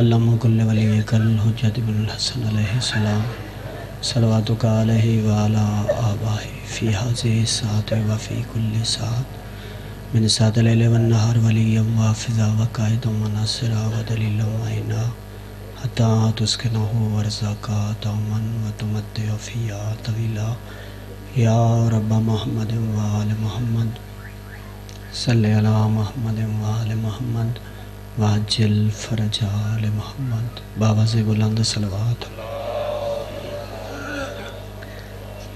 علم کل ولی کل حجت بن الحسن علیہ السلام صلواتک علیہ وعلا آبائی فی حاضی سات وفی کل سات من سات لیل والنہر ولی وافذا وقائد وناصر ودلیل وعینا حتی تسکنہو ورزاکا تومن وتمدع فیا طویلا یا رب محمد وآل محمد صلی اللہ محمد وآل محمد واجل فرج آل محمد۔ بابا سے بلند صلوات۔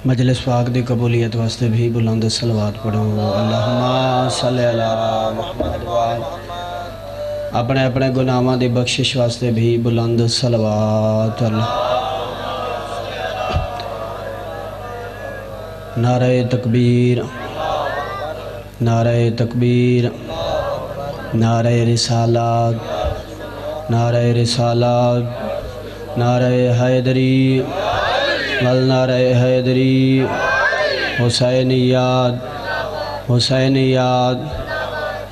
مجلس پاک دی قبولیت واسطے بھی بلند صلوات پڑھو اللہم صلی اللہ محمد وآل اپنے اپنے گناہاں دی بخشش واسطے بھی بلند صلوات۔ اللہ نعرہ تکبیر۔ نعرہ تکبیر۔ نعرہ رسالات نعرہ رسالات نعرہ حیدری والنعرہ حیدری، حسینیات حسینیات،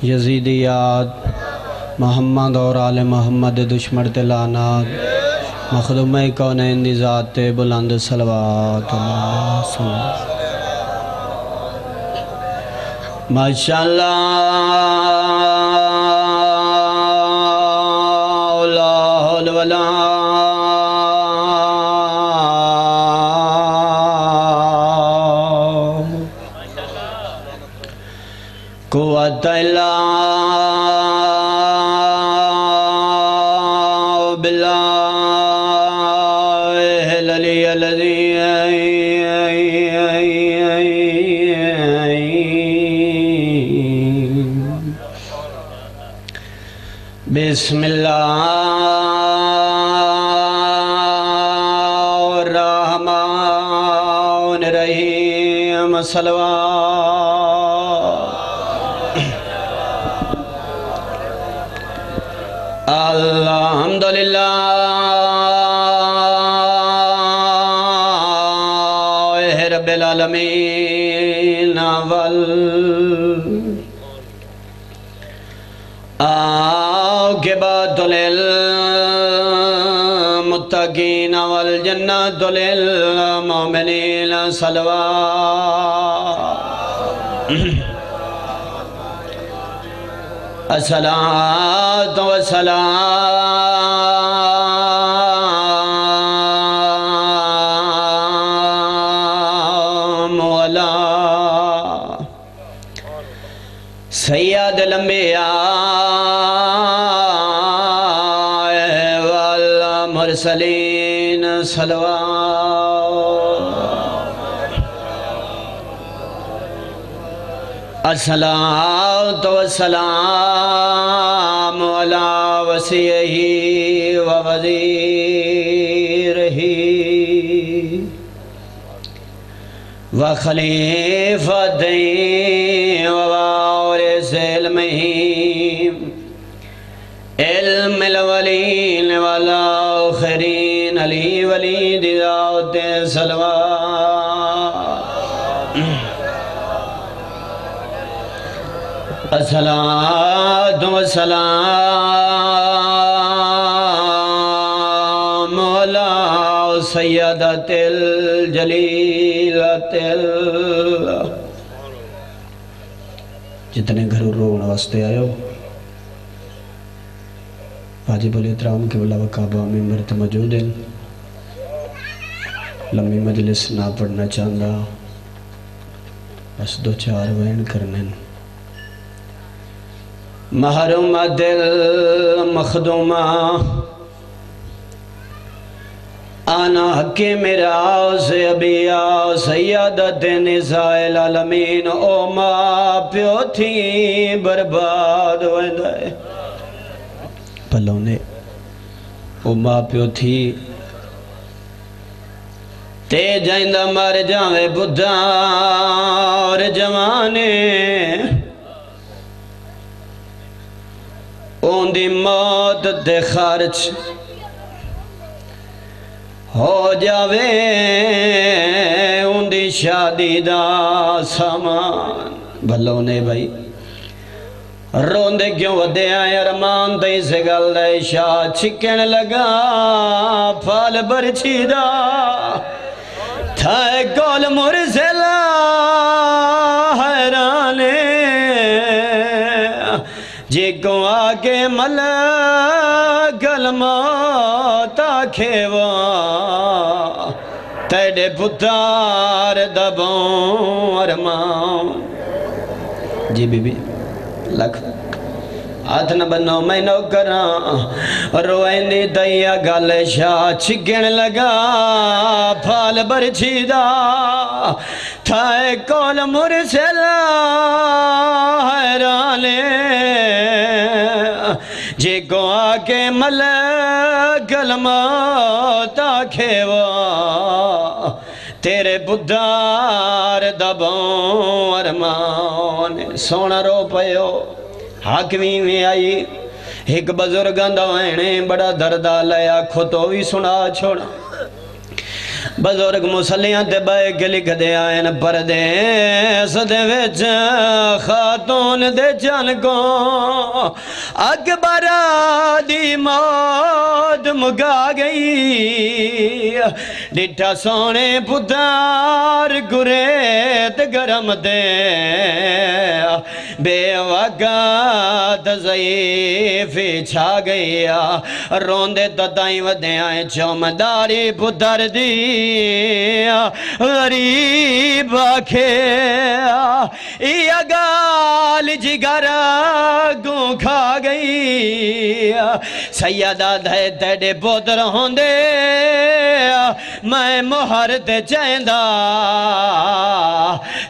یزیدیات، محمد اور آل محمد دشمر تلانات مخدوم کونین دی ذات بلند صلوات اللہ اللہ بسم الله الرحمن الرحيم صلوات الحمد لله رب العالمين وال عاقبت للمتقين والجنة للمؤمنين صلوات الصلاة والسلام على سید الانبیاء والمرسلین صلوات الصلاة والسلام على وسیعه ووزیره وخلیفته ووارث علمه، علم الولین والآخرین علی ولید ذات صلوات الصلاة والسلام على سيدة الجليلة ال- جتنے گھروں رونا واسطے آئے ہو۔ واجب الاحترام کے بلا وقابہ ممبر تے موجود ہیں۔ لمبی مجلس نہ پڑھنا چاہتا۔ بس دو چار وین کرنے محروم دل، مخدومہ۔ آنا حق میرا سے ابیا سیادت نساء العالمین او ماں پیو تھی برباد ویندائے پلوں نے او ماں پیو تھی۔ تے جائندہ مر جاوے بدھا اور جوانے اون دی موت دے خارج ہو جاوے ان دی شادی دا سامان۔ بھلو نے بھائی، روندے کیوں ودے آئے؟ ارمان دائی سے گل دائی شاہ چکن لگا، پھال برچی دا۔ تھائے کول مرسلہ آگے ملک الموتا کھیوا تیڑے پتار دبوں ارمان۔ جی بی بی لکھ۔ ہاتھ نہ بنو میں نو کراں روئیں دی دیا گل شاہ چگن لگا، پھال برچی دا تھائے کول مرسلہ حیرانے جے کو آکے ملک الموتا کھیوا تیرے بدھار دبوں ارمان، سونا رو پیو، حاکمی میں آئی۔ ایک بزرگان دوائنے بڑا دردہ لیا، کھو تو کھتوی سنا چھوڑا بزرگ مسلیاں تے بائے کے لکھ دے آئین پردیس دے وچ خاتون دے چل کو اکبر دی موت مگا گئی ڈٹھا سونے پتار گریت گرم دے بے وقت ضعیفی چھا گیا روندے تتائیں ودے آئیں چومداری پتر دی غریب آکھے یا گال جگر گوں کھا گئی سیدہ دھے تیڑے پوتر ہوندے میں مہر محرت چیندہ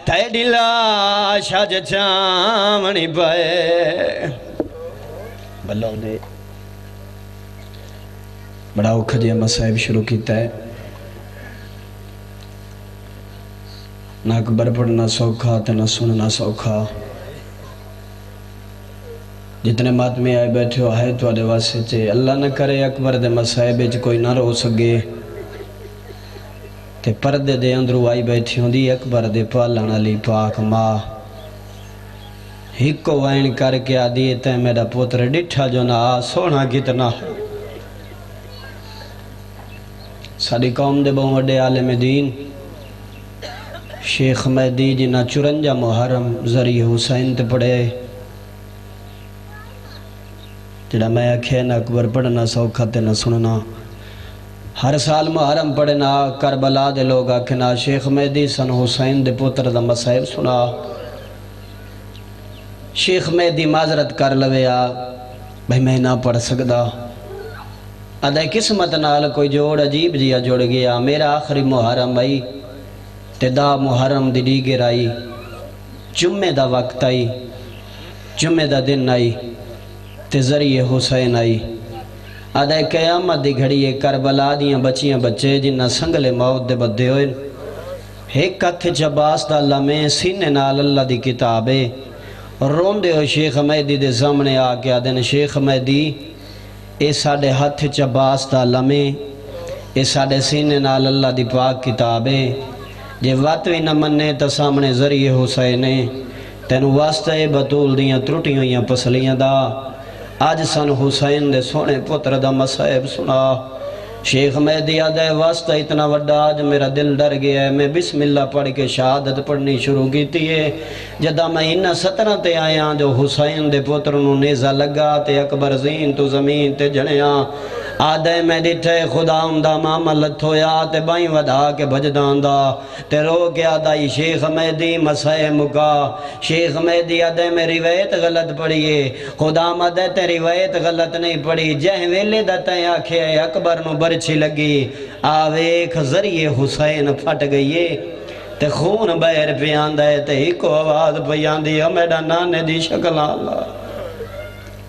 تیڑی لاشا جچامنی پائے بلوں نے بڑا اکھدیہ مسائب شروع کیتا ہے۔ نہ اکبر پڑھنا سوکھا تے نہ سننا سوکھا۔ جتنے مات میں آئے بیٹھے ہو، آئے تو آدھے واسے تے اللہ نہ کرے اکبر دے مسائبے جو کوئی نہ رو سگے تے پردے دے اندرو آئی بیٹھی ہوں دی اکبر دے پالنا لی پاک ماں ہک کو وائن کر کے آدھی تے میرا پوتر ڈٹھا جو نہ آ سونا کتنا ساری قوم دے بہن وڈے عالم دین شیخ مہدی جنہ چرنجا محرم ذریع حسین تے پڑھے جڑا میں اکھے نہ اکبر پڑھنا سوکھا تے نہ سننا ہر سال محرم پڑھنا کربلا دے لوگ آکھنا شیخ مہدی سن حسین دے پتر دا مسائب سنا۔ شیخ مہدی معذرت کر لوے آ۔ بھئی میں نہ پڑھ سکدا۔ ادھے قسمت نال کوئی جوڑ عجیب جیا جوڑ گیا۔ میرا آخری محرم آئی تے دا محرم دی ڈیگر آئی۔ جمعہ دا وقت آئی جمعہ دا دن آئی تے ذریعہ حسین آئی۔ آدھے قیامت دی گھڑیے کربلا دیاں بچیاں بچے جنہ سنگلے موت دے بدے ہوئے۔ ایک کتھ جباس دا لمحے سینے نال اللہ دی کتابے رون دے ہو شیخ مہدی دے سامنے آکے آدھے شیخ مہدی، اے ساڑے ہتھ چباس دا لمحے، اے ساڑے سینے نال اللہ دی پاک کتابے جے واتوی نہ مننے تا سامنے ذریعہ حسینے تینو واسطے بطول دیاں ترٹی ہوئیاں پسلیاں دا۔ آج سن حسین دے سونے پتر دا مسائب سنا۔ شیخ میں دیا دے واسطہ اتنا وڈا، آج میرا دل ڈر گیا ہے۔ میں بسم اللہ پڑھ کے شہادت پڑھنی شروع کی ہے۔ جدہ میں انہ سترہ تے آیا، جو حسین دے پتر انہوں نیزہ لگا تے اکبر زین تو زمین تے جنیاں آدھے میں ڈٹھے خدا امدہ معاملت ہویا تے بائیں ودا کے بجدان دا تے رو کے آدھائی شیخ مہدی مسئے مکا۔ شیخ مہدی آدھے میں روایت غلط پڑھئے خدا مدے تے روایت غلط نہیں پڑھی۔ جہ ویلے دا تے آکھے اکبر نو برچی لگی۔ آویک ذریعے حسین پھٹ گئیے۔ تے خون بیر پیان دے تے ہی کو آواز پیان دی میڈا نانے دی شکل اللہ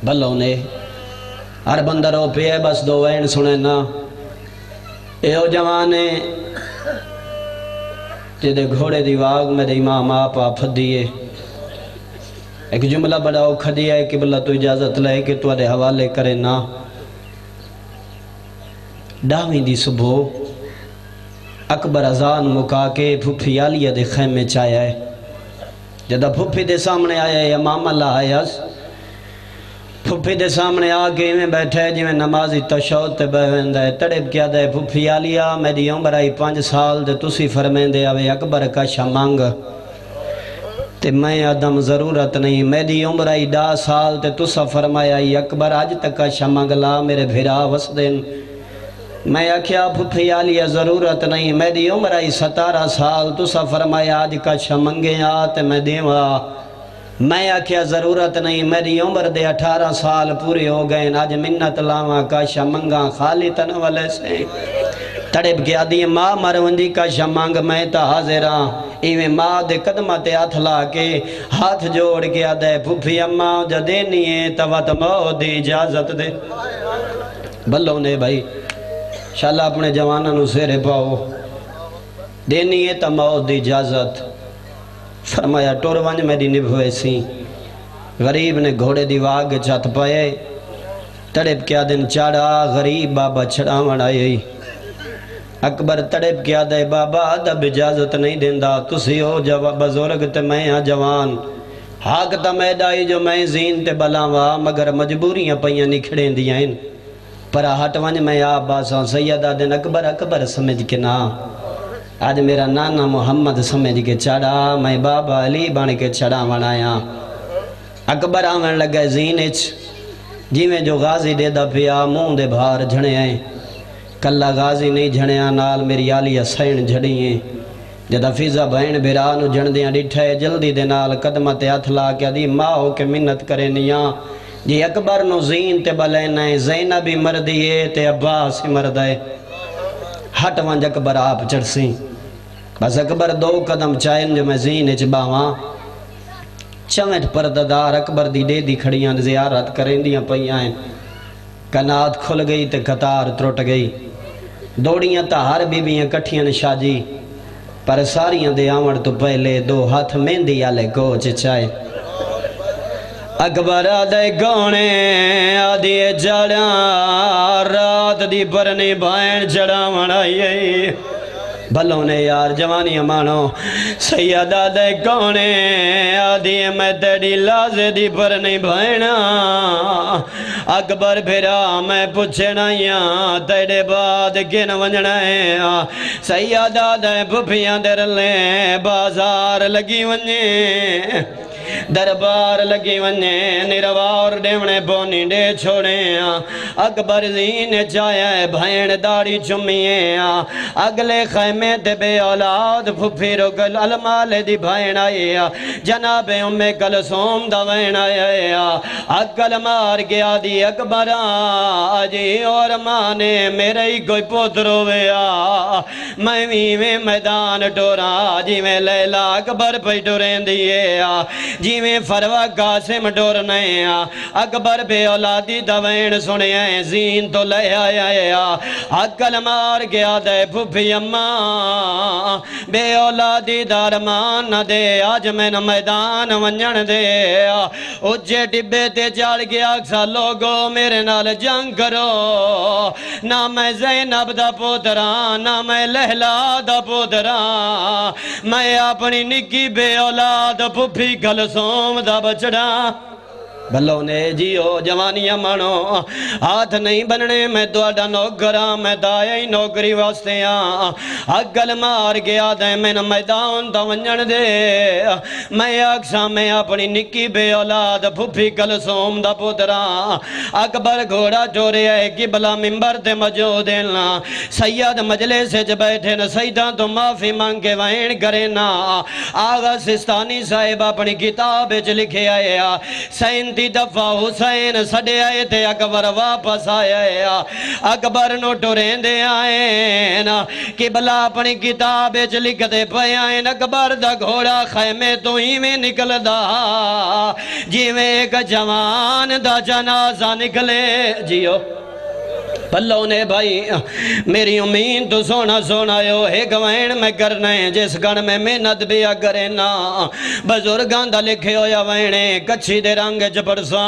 بلوں نے ہر بندہ رو پہ ہے بس دو وین سنے نا۔ اے او جوانے جدے گھوڑے دی واغ میں امام آپ آپ دیئے ایک جملہ بڑا اوکھا دیا ہے کہ بلہ تو اجازت لے کہ تو ادھے حوالے کرے نا۔ ڈاویں دی صبح اکبر ازان مکا کے پھپھی آلیہ دے خیمے چایا ہے۔ جدہ پھپھی دے سامنے آیا ہے، امام اللہ آیا ہے پھپھی دے سامنے آگے میں بیٹھے جی میں نمازی تشہد تے بہوین دے تڑپ کیا دے پھپھی آلیا میری عمر آئی پانچ سال دے تسی فرمین دے آوے اکبر کا شمانگ تے میں آدم ضرورت نہیں میری عمر آئی ڈا سال تے تسا فرمایا اکبر آج تک کا شمانگ لا، میرے بھیرا وسدن میں آکھیا، پھپھی آلیا ضرورت نہیں میری عمر آئی ستارہ سال، تسا فرمایا آج کا شمانگے آتے میں دیوا میں آکھیا، ضرورت نہیں، میری عمر دے اٹھارہ سال پورے ہو گئے آج منت لاواں کا شمنگا خالی تن والے سے۔ تڑپ گیا دی ماں مروندی کا شمنگ میں تا حاضران ہاں۔ ایویں ماں دے قدمہ تے ہاتھ لا کے ہاتھ جوڑ گیا دے پھوپھی اماں جو دینی ہے توات دی اجازت دے۔ بلو نے بھائی، شاءاللہ اپنے جوانہ نو سیرے پاؤ۔ دینی ہے تا موت دی اجازت۔ فرمایا ٹور ونج میری نبھوے سی۔ غریب نے گھوڑے دی واگ چت پائے۔ تڑپ کیا دن چاڑا، غریب بابا چھڑا وڑائی اکبر تڑپ کیا دے، بابا دب اجازت نہیں دیندہ تسی ہو جواب بزرگ تے میں ہاں جوان۔ حاق تا میڈائی جو میں زین تے بلاوا مگر مجبوریاں پہیاں نکھڑیں دیا ان پر ہٹ ونج میں آپ باسا سیدہ دن اکبر اکبر سمجھ کے نا۔ آج میرا نانا محمد سمجھ کے چڑھا، میں بابا علی بن کے چڑھا منایا اکبر آمن لگے زینچ جی میں جو غازی دے دا پیا مون دے بھار جھڑے ہیں کلہ غازی نہیں جھڑے نال میری آلی سین جھڑی ہیں۔ جدہ فیضا بہن بیرانو جھڑ دیاں ڈٹھے جلدی دے نال قدمت اتھلا کیا دی ماں ہو کے منت کرے نیاں جی اکبر نو زین تے بلینے زینبی مردیے تے عباس مردے ہٹ وانج اکبر آپ چڑھ بس اکبر دو قدم چائن جو میں زین چباواں چمٹ پرددار اکبر دی دے دی کھڑیاں زیارت کریں دیاں پہیاں کنات کھل گئی تے قطار ترٹ گئی۔ دوڑیاں تا ہر بی بیاں کٹھیاں شاجی پر ساریاں دے آمڑ تو پہلے دو ہاتھ مہندی آلے گوچ چائے۔ اکبر آدھے گونے آدھی جڑا رات دی پرنی بائن جڑا منائی بھلوں نے یار جوانی امانو سیدہ دے کونے آدھی میں تیڑی لازے دی پر نہیں بھائنا اکبر پھرا میں پوچھے نائیاں تیڑے بعد گن ونجنا ہے سیدہ دے پھپیاں در لیں بازار لگی ونجے دربار لگی ونجے نروار ڈیونے بونی ڈے چھوڑے اکبر زین چایا ہے بھائن داڑی چمیے اگلے خیمے دے بے اولاد پھپی رکل المال دی بھائن آئے جناب ام کلسوم دا وین آئے اکل مار گیا دی اکبر آجی اور مانے میرے ہی کوئی پوترو ویا میں ویوے میدان ٹورا جی میں لیلہ اکبر پہ ٹورین دیئے جی میں فروا قاسم ڈور نئے اکبر بے اولادی دوین سنے ہیں زین تو لے آیا ہے اکل مار گیا دے پھوپی اممہ بے اولادی دارمان نہ دے آج میں نہ میدان ونجن دے اجھے ڈبے تے چاڑ گیا اکسا لوگو میرے نال جنگ کرو نہ میں زینب دا پودران نہ میں لہلا دا پودران میں اپنی نکی بے اولاد پھوپی گل ਸੋਮ ਦਾ ਬਚੜਾ بھلو نے جیو جوانیاں مانو ہاتھ نہیں بننے میں دوڑا نوکرا میں دائی نوکری واسطے آن اگل مار گیا دے میں میدان دا ونجن دے میں اکسا میں اپنی نکی بے اولاد پھوپی کل سوم دا پترا اکبر گھوڑا چورے ہے کی بلا ممبر دے مجھو دینا سید مجلے سے جب بیٹھے نا سیدہ تو معافی مانگے وین کرے نا آغا سستانی صاحب اپنی کتاب اچھ لکھے آئے سینتی دی دفعہ حسین سڑے آئے تھے اکبر واپس آیا ہے اکبر نو ٹورین دے آئے کہ بلا اپنی کتاب اچھ لکھ دے پہ آئے اکبر دا گھوڑا خیمے تو ہی میں نکل دا جی میں ایک جوان دا جنازہ نکلے جیو پلو نے بھائی، میری امید تو سونا سونا یو ہے گوین میں کرنے، جس گن میں محنت بھی اگرے نا بزرگان دا لکھے ہو یا وینے، کچھی دے رنگ جبرسا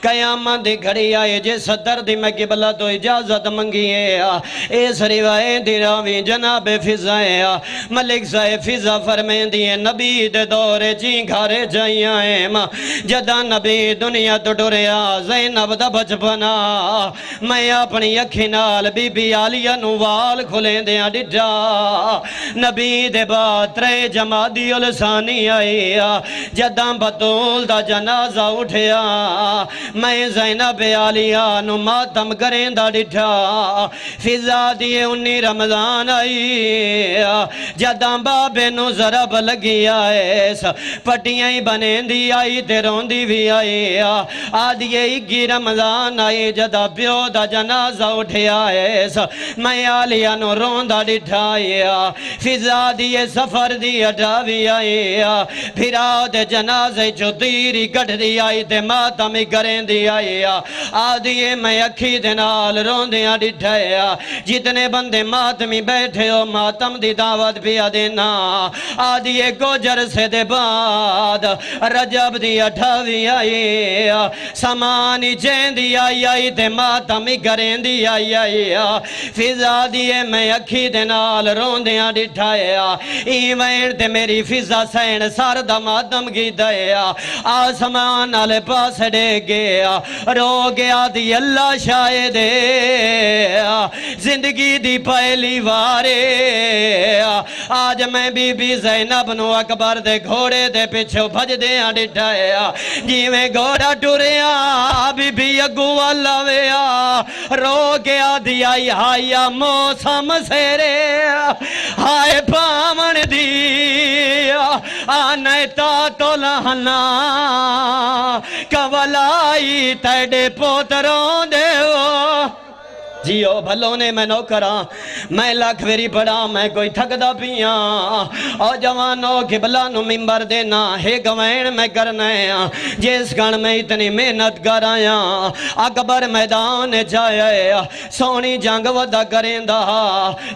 قیامت دی گھڑی آئے، جس دردی میں قبلہ تو اجازت منگیے۔ اس روائے دی راوی جناب فضائے ملک صاحب فضا فرمین دیئے نبی دے دورے جی گھارے جائیں جدہ نبی دنیا تو ڈوریا زینب دا بچپنا۔ میں اپنی اپنی اکھی نال بی بی آلیہ نوال کھلیں دیا ڈجا نبی دے بعد ترے جمادی السانی آئی جداں بطول دا جنازہ اٹھیا میں زینب آلیہ نو ماتم کریں دا ڈجا فضا دیئے انی رمضان آئی جداں بابے نو ضرب لگی آئے پٹیاں ہی بنیں دی آئی تے روندی بھی آئی آدھیے اگی رمضان آئی جدہ پیو دا جنازہ جنازہ اٹھیا ایسا۔ میں آلیا نو روندہ ڈٹھایا فضا دیئے سفر دی اٹھاوی آئیا پھر آدھے جنازے جو تیری گڑھ دی آئی تے ماتا میں کریں دی آئیا آدھیے میں اکھی دنال روندیاں ڈٹھایا جتنے بندے ماتمی بیٹھے ہو، ماتم دی دعوت پیا دینا۔ آدھیے گوجر سے دے بعد رجب دی اٹھاوی آئی سمانی جین دی آئی آئی تے ماتمی کریں دی آئی آئی آ فضا دیئے میں اکھی دے دنال روندیاں ڈٹھایا ایوین تے میری فضا سین سار دمادم گی دیا آسمان آلے پاس ڈے گیا رو گیا دی اللہ شاید زندگی دی پہلی وارے آج میں بی بی زینب نو اکبر دے گھوڑے دے پچھو بھج دیا ڈٹھایا جی میں گھوڑا ٹوریا بی بی اگو اللہ ویا رو گیا دیا یا موسم سیرے۔ ہائے پامن دیا آنے تا تو لہنا کولائی تیڑے پوتروں دے وہ جیو بھلونے میں نوکراں میں لاکھ ویری پڑا میں کوئی تھک دا پیاں او جوانو کبلا نو ممبر دینا، ہے گوین میں کرنے ہاں۔ جس گھن میں اتنی محنت کر آیا ہاں، اکبر میدان جائے ہاں۔ سونی جنگ ودا کریں دا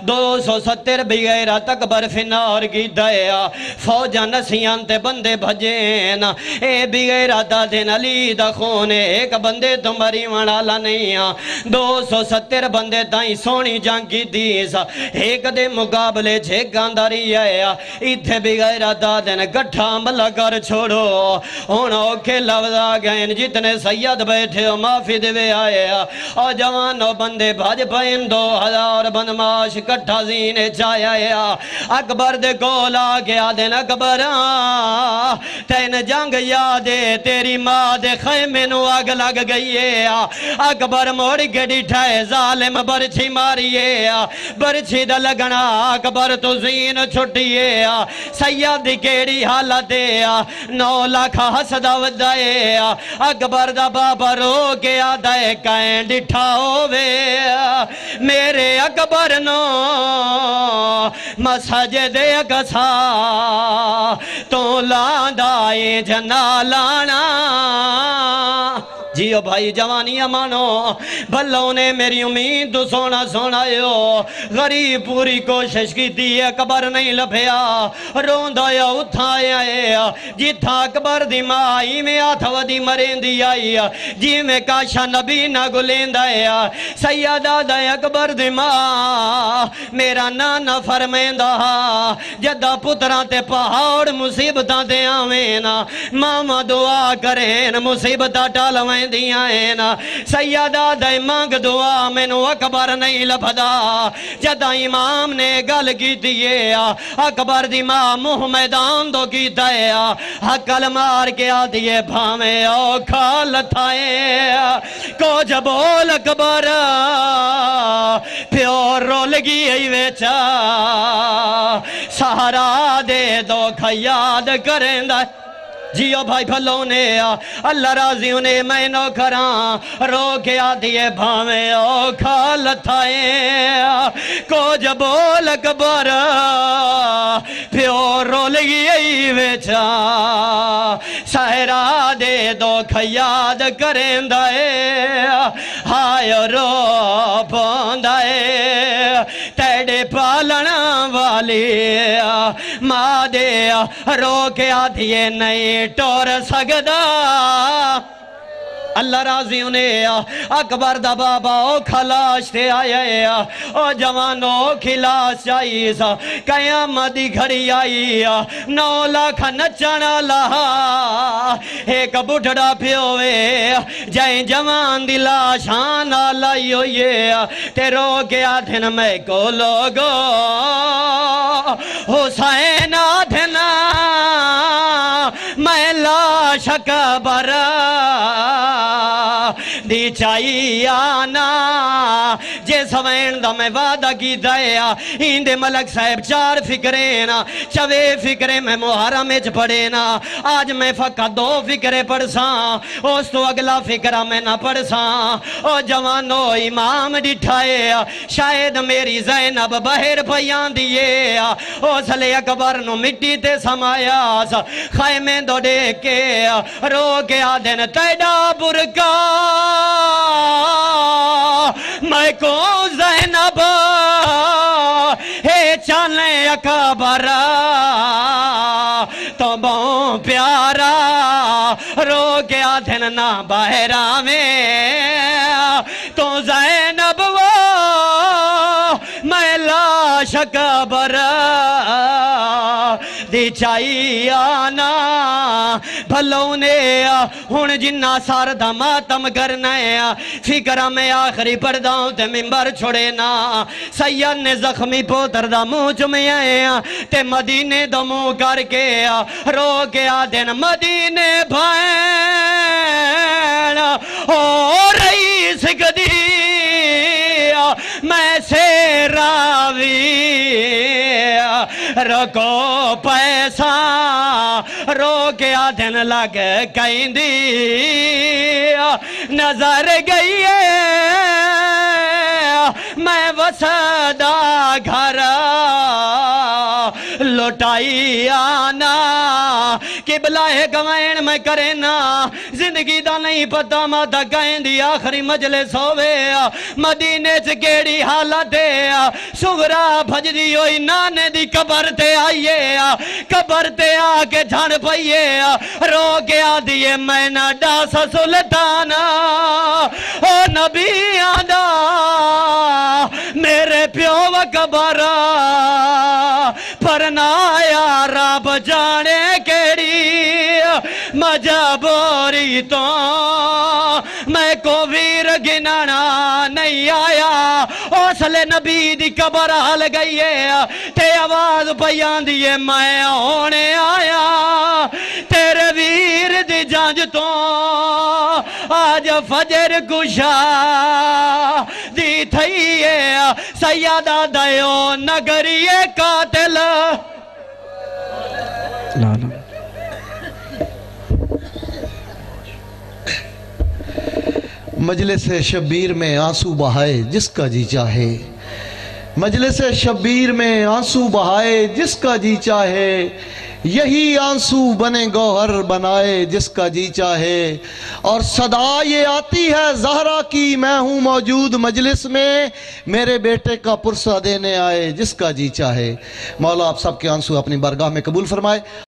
دو سو ستر بھی غیرہ تکبر فنار کی دیا فوجہ نسیان تے بندے بھجین اے بھی دا دین علی دا خونے ایک بندے تمہاری وڑالا نہیں دو سو ستر پھر بندے تائیں سونی جانگی دیسا ایک دے مقابلے چھے گانداری آیا ایتھے بھی غیرہ دادن گٹھا ملا کر چھوڑو ان اوکے لفظ آگئن جتنے سید بیٹھے ہو معافی دے آیا اور جوانو بندے بھاج پہن دو ہزار بندماش گٹھا زینے چاہے آیا اکبر دے گول آگیا دن اکبر تین جنگ یادے تیری ماں دے خیمے نو آگ لگ گئی ہے اکبر موڑ گڑی ٹھائے زا ظالم برچھی ماریے برچھی دا لگنا اکبر تو زین چھٹیے سید کیڑی حالت نو لاکھا حسدہ ودائے اکبر دا بابا رو گیا دائے کائیں ڈٹھا ہوئے میرے اکبر نو مسجد اکسا تو لاندائے جنا لانا جیو بھائی جوانی امانو بھلوں نے میری امید سونا سونا غریب پوری کوشش کی دی اکبر نہیں لبھیا۔ روندہ یا اتھایا ہے۔ جی تھا اکبر دی مائی میں آتھا دی مرین دی آئی۔ جی میں کاشا نبی نہ گلین دایا سیدہ دا اکبر دی ماں، میرا نانا فرمین دا جدہ پتران تے پہاڑ مصیبتاں دے آوینا ماما دعا کریں مصیبتہ ٹالویں دیاں ہیں نا سیدہ دے مانگ دعا میں نو اکبر نہیں لبھدا جدہ امام نے گل کی دیئے اکبر دی ماں مہ میدان دو کی دائے حقل مار کے آدھیے بھامے او کھال تھائے کو جبول اکبر پیور رول گی ایویچا سہارا دے دو کھیاد کریں دائے جیو بھائی پھلونے اللہ راضی انہیں میں نو کراں رو کے آدھیے بھامے او کھال تھائے کو جبول اکبر پیو رو لگی ویچا سہرہ دے دو کھیاد کریں دائے ہائے رو پوندائے پالنا والی ماں دیا رو کے آدھیے نہیں ٹور سگدہ اللہ راضی انہیں اکبر دا بابا او کھلاش تے آئے او جوانو کھلاش چاہیے سا، قیامت دی گھڑی آئی نو لاکھ نچانا لہا ایک بڑھڑا پیوے جائیں جوان دی لاشان ہاں آلائی ہوئے تے رو کے آدھن میں کو لوگو، حسین آدھنا دی چاہی آنا سوین دا میں وعدہ کی دایا ہندے ملک صاحب چار فکرین چوے فکرے میں محرم اچ پڑھینا آج میں فقط دو فکرے پڑھ ساں اس تو اگلا فکرہ میں نہ پڑھ ساں او جوانو، امام ڈٹھائے شاید میری زینب بہر پیان دیئے او سلے اکبر نو مٹی تے سمایا سا۔ خیمیں دو دے کے رو کے آدھن تیڑا برکا۔ میں کو زینب ہے چلیں اکبر تو بہن پیارا رو کے آدھن نہ بہرہ میں تو زینب وہ، میں لاش اکبر، دی چاہی آنا بھلونے ہون جنہ سار دا ماتم کرنا ہے فکرہ میں آخری پرداؤں تے ممبر چھوڑے نا۔ سید نے زخمی پوتر دا موچ میں آئے تے مدینے دا مو کر کے رو کے آدھن مدینے بھائیں او رئیس گدی میں سے راوی رکو پیسہ۔ رو کے آدھن لگ گئی دی نظر گئی ہے۔ میں وسدہ گھر لوٹائی آنا۔ قبلہ گوائن میں کرے نا زندگی دا نہیں پتا ماتا کہیں دی آخری مجلس ہوئے مدینے چکیڑی حالت ہے سغرا بھج دی ہوئی نانے دی کبر تے آئیے کبر تے آکے جھان پئیے رو کے آدھیے میں نہ ڈاسا سلطانا او نبی آدھا میرے پیو و کبرہ پرنایا رب جانے مجبوری تو میں کو ویر گنانا نہیں آیا۔ اوسلے نبی دی قبر حل گئی ہے۔ تے آواز پیان دیئے میں ہونے آیا۔ تیرے ویر دی جانج تو آج فجر گشا دی تھئیے سیادہ دیو نگری قاتل۔ لالا مجلس شبیر میں آنسو بہائے جس کا جی چاہے۔ مجلس شبیر میں آنسو بہائے جس کا جی چاہے۔ یہی آنسو بنے گوہر بنائے جس کا جی چاہے۔ اور صدا یہ آتی ہے زہرا کی، میں ہوں موجود مجلس میں۔ میرے بیٹے کا پرسہ دینے آئے جس کا جی چاہے۔ مولا آپ سب کے آنسو اپنی برگاہ میں قبول فرمائے۔